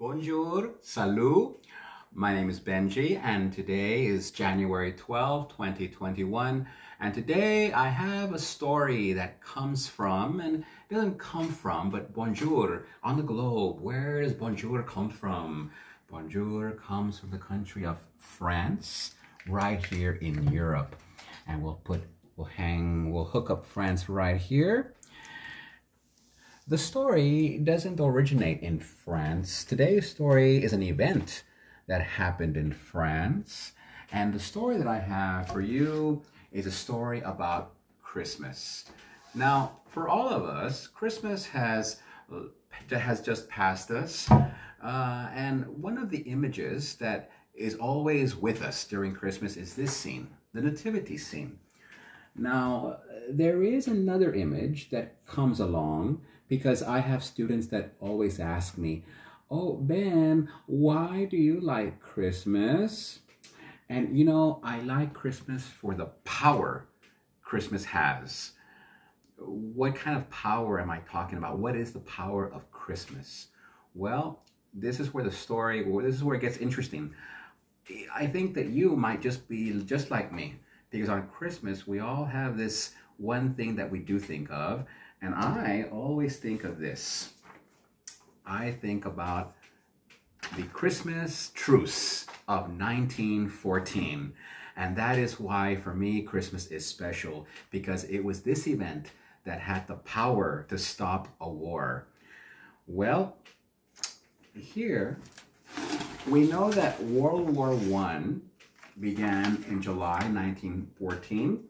Bonjour, salut. My name is Benji, and today is January 12, 2021. And today I have a story that comes from, and doesn't come from, but bonjour on the globe. Where does bonjour come from? Bonjour comes from the country of France, right here in Europe. And we'll put, we'll hang, we'll hook up France right here. The story doesn't originate in France. Today's story is an event that happened in France. And the story that I have for you is a story about Christmas. Now, for all of us, Christmas has, has just passed us. Uh, and one of the images that is always with us during Christmas is this scene, the nativity scene. Now, there is another image that comes along because I have students that always ask me, Oh, Ben, why do you like Christmas? And you know, I like Christmas for the power Christmas has. What kind of power am I talking about? What is the power of Christmas? Well, this is where the story, this is where it gets interesting. I think that you might just be just like me because on Christmas, we all have this one thing that we do think of, and I always think of this. I think about the Christmas truce of 1914. And that is why, for me, Christmas is special because it was this event that had the power to stop a war. Well, here we know that World War One began in July 1914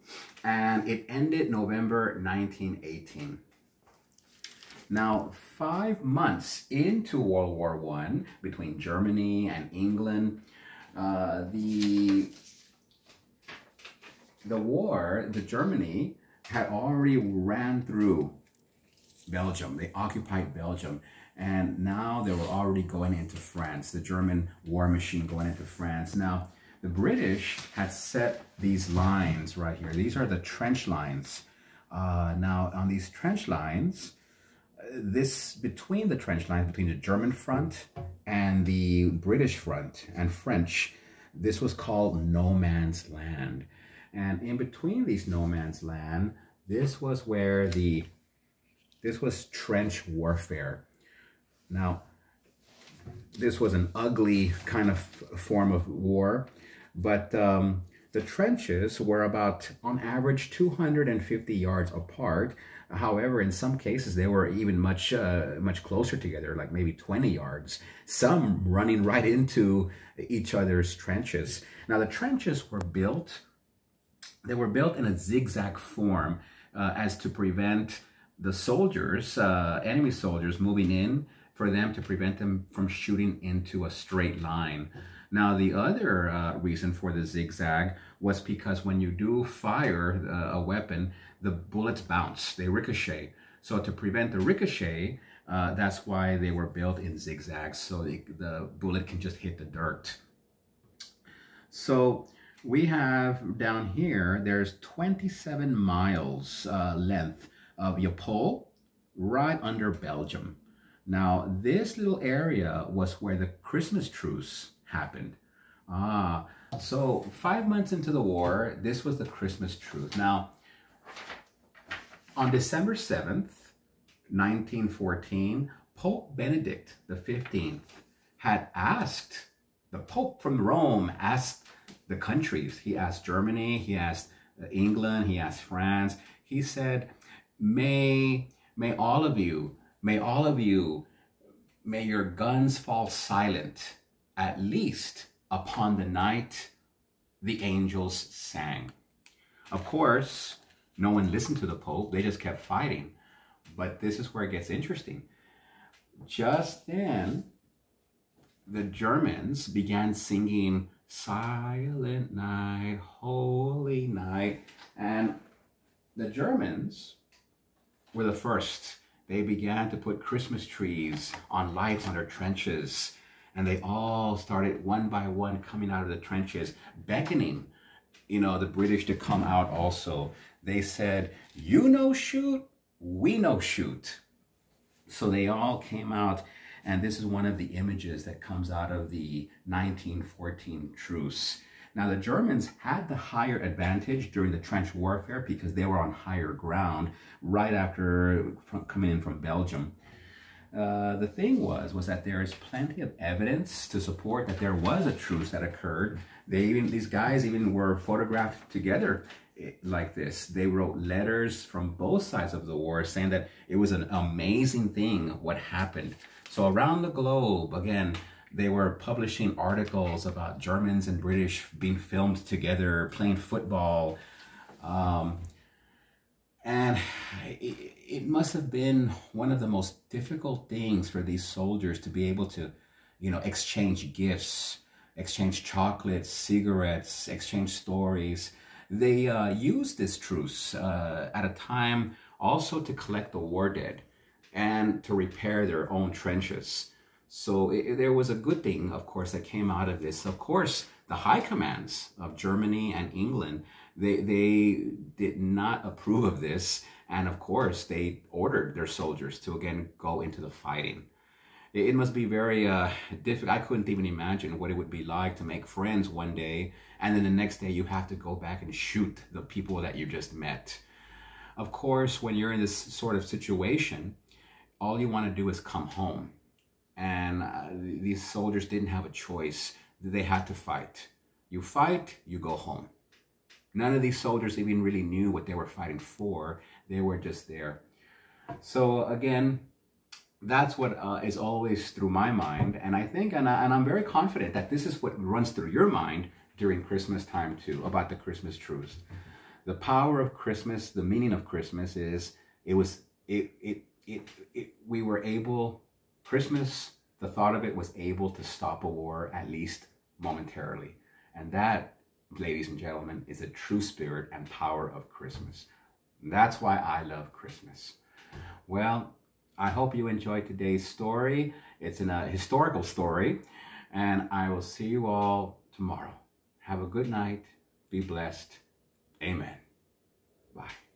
and it ended November 1918. Now, five months into World War One, between Germany and England, uh, the the war, the Germany had already ran through Belgium. They occupied Belgium. And now they were already going into France, the German war machine going into France. Now, the British had set these lines right here. These are the trench lines. Uh, now, on these trench lines, this between the trench lines between the German front and the British front and French, this was called no man's land. And in between these no man's land, this was where the this was trench warfare. Now, this was an ugly kind of form of war but um, the trenches were about, on average, 250 yards apart. However, in some cases, they were even much, uh, much closer together, like maybe 20 yards. Some running right into each other's trenches. Now, the trenches were built, they were built in a zigzag form uh, as to prevent the soldiers, uh, enemy soldiers moving in, for them to prevent them from shooting into a straight line. Now, the other uh, reason for the zigzag was because when you do fire uh, a weapon, the bullets bounce, they ricochet. So to prevent the ricochet, uh, that's why they were built in zigzags, so the, the bullet can just hit the dirt. So we have down here, there's 27 miles uh, length of Ypres right under Belgium. Now, this little area was where the Christmas truce happened. Ah, so five months into the war, this was the Christmas truce. Now, on December 7th, 1914, Pope Benedict XV had asked, the Pope from Rome asked the countries, he asked Germany, he asked England, he asked France, he said, may, may all of you, may all of you, may your guns fall silent at least upon the night the angels sang. Of course, no one listened to the Pope, they just kept fighting. But this is where it gets interesting. Just then, the Germans began singing Silent Night, Holy Night, and the Germans were the first. They began to put Christmas trees on lights on their trenches and they all started one by one coming out of the trenches, beckoning, you no, the British to come out also. They said, you no shoot, we know shoot. So they all came out And this is one of the images that comes out of the 1914 truce. Now, the Germans had the higher advantage during the trench warfare because they were on higher ground right after coming in from Belgium. Uh, the thing was, was that there is plenty of evidence to support that there was a truce that occurred. They even, these guys even were photographed together eh, like this. They wrote letters from both sides of the war saying that it was an amazing thing what happened. So around the globe, again, they were publishing articles about Germans and British being filmed together, playing football. Um, and it, it must have been one of the most difficult things for these soldiers to be able to, you know, exchange gifts, exchange chocolates, cigarettes, exchange stories. They uh, used this truce uh, at a time also to collect the war dead and to repair their own trenches. So it, there was a good thing, of course, that came out of this. Of course, the high commands of Germany and England, they, they did not approve of this. And of course, they ordered their soldiers to again go into the fighting. It, it must be very uh, difficult. I couldn't even imagine what it would be like to make friends one day. And then the next day you have to go back and shoot the people that you just met. Of course, when you're in this sort of situation, all you want to do is come home and uh, these soldiers didn't have a choice. They had to fight. You fight, you go home. None of these soldiers even really knew what they were fighting for. They were just there. So again, that's what uh, is always through my mind. And I think, and, I, and I'm very confident that this is what runs through your mind during Christmas time too, about the Christmas truce. The power of Christmas, the meaning of Christmas is it was, it, it, it, it we were able Christmas, the thought of it was able to stop a war, at least momentarily. And that, ladies and gentlemen, is the true spirit and power of Christmas. That's why I love Christmas. Well, I hope you enjoyed today's story. It's a uh, historical story, and I will see you all tomorrow. Have a good night. Be blessed. Amen. Bye.